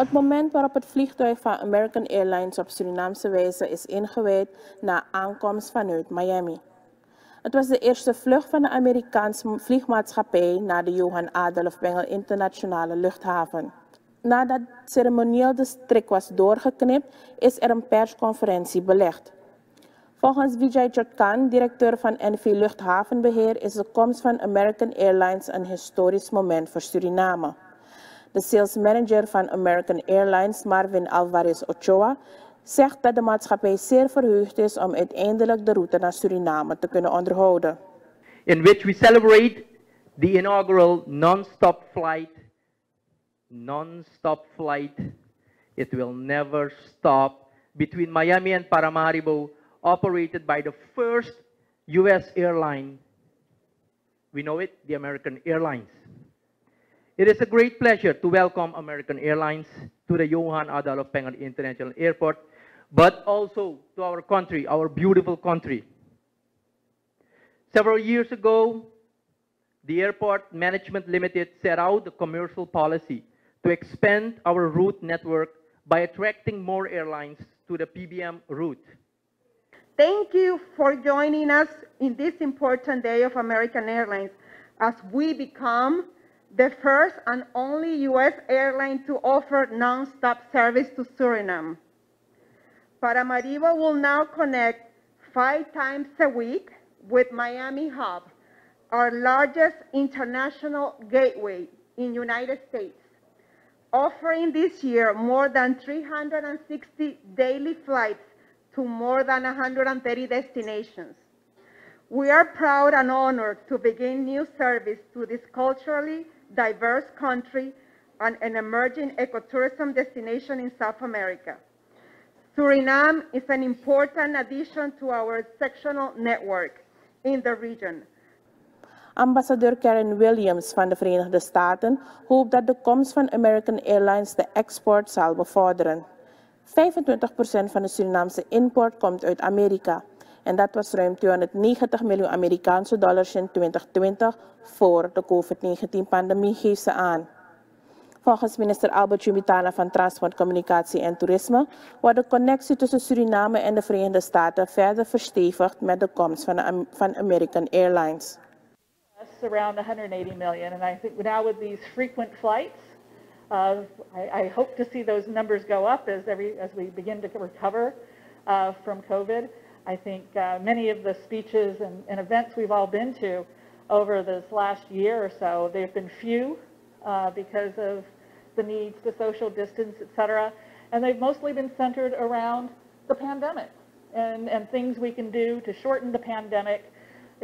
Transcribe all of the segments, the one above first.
Het moment waarop het vliegtuig van American Airlines op Surinaamse wijze is ingewijd na aankomst vanuit Miami. Het was de eerste vlucht van de Amerikaanse vliegmaatschappij naar de Johan Adolf Bengel Internationale Luchthaven. Nadat ceremonieel de strik was doorgeknipt, is er een persconferentie belegd. Volgens Vijay Chotkan, directeur van NV Luchthavenbeheer, is de komst van American Airlines een historisch moment voor Suriname. De sales manager van American Airlines, Marvin Alvarez Ochoa, zegt dat de maatschappij zeer verheugd is om uiteindelijk de route naar Suriname te kunnen onderhouden. In which we celebrate the inaugural non-stop flight, non-stop flight, it will never stop, between Miami and Paramaribo, operated by the first U.S. airline. We know it, the American Airlines. It is a great pleasure to welcome American Airlines to the Johan Adolf Pengel International Airport, but also to our country, our beautiful country. Several years ago, the Airport Management Limited set out a commercial policy to expand our route network by attracting more airlines to the PBM route. Thank you for joining us in this important day of American Airlines as we become the first and only U.S. airline to offer non-stop service to Suriname. Paramaribo will now connect five times a week with Miami Hub, our largest international gateway in the United States, offering this year more than 360 daily flights to more than 130 destinations. We are proud and honored to begin new service to this culturally diverse country and an emerging ecotourism destination in South America. Suriname is an important addition to our sectional network in the region. Ambassadeur Karen Williams van de Verenigde Staten hoopt dat de komst van American Airlines de export zal bevorderen. 25% van de Surinaamse import komt uit Amerika. En dat was ruim 290 miljoen Amerikaanse dollars in 2020 voor de COVID-19-pandemie, geeft ze aan. Volgens minister Albert Jumitana van Transport, Communicatie en Toerisme wordt de connectie tussen Suriname en de Verenigde Staten verder verstevigd met de komst van, van American Airlines. Around 180 million, and I think now with these frequent flights, uh, I, I, hope to see those numbers go up as every as we begin to recover uh, from COVID. I think uh, many of the speeches and, and, events we've all been to over this last year or so, they've been few uh, because of the needs to social distance, et cetera. And they've mostly been centered around the pandemic and, and things we can do to shorten the pandemic,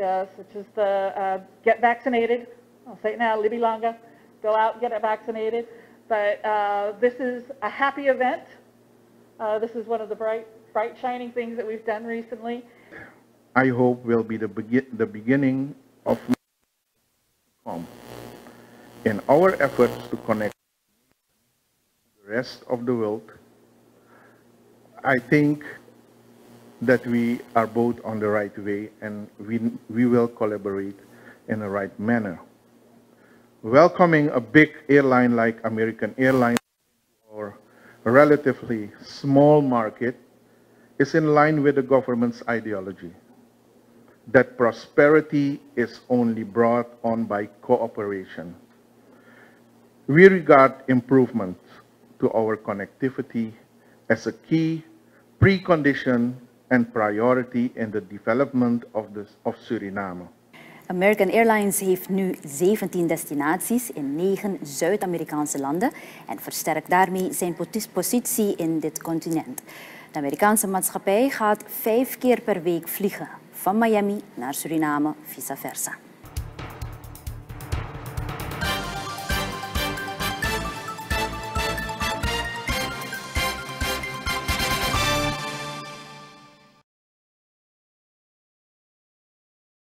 uh, such as the uh, get vaccinated. I'll say it now, Libby Longa, go out get vaccinated. But uh, this is a happy event. Uh, this is one of the bright bright shining things that we've done recently. I hope will be the, be the beginning of in our efforts to connect the rest of the world. I think that we are both on the right way and we, we will collaborate in the right manner. Welcoming a big airline like American Airlines or a relatively small market is in line with the government's ideology that prosperity is only brought on by cooperation. We regard improvements to our connectivity as a key precondition and priority in the development of, of Suriname. American Airlines heeft nu 17 destinaties in 9 Zuid-Amerikaanse landen en versterkt daarmee zijn positie in dit continent. De Amerikaanse maatschappij gaat vijf keer per week vliegen van Miami naar Suriname, vice versa.